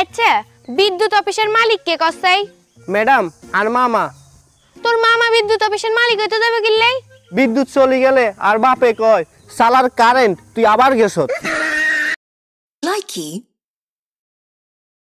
আচ্ছা বিদ্যুৎ অফিসের মালিক কে কসাই ম্যাডাম আর মামা। তোর মামা বিদ্যুৎ অফিসের মালিক হইতে যাবে কিল্লাই বিদ্যুৎ চলে গেলে আর বাপে কয় সালার কারেন্ট তুই আবার গেছত লাইকি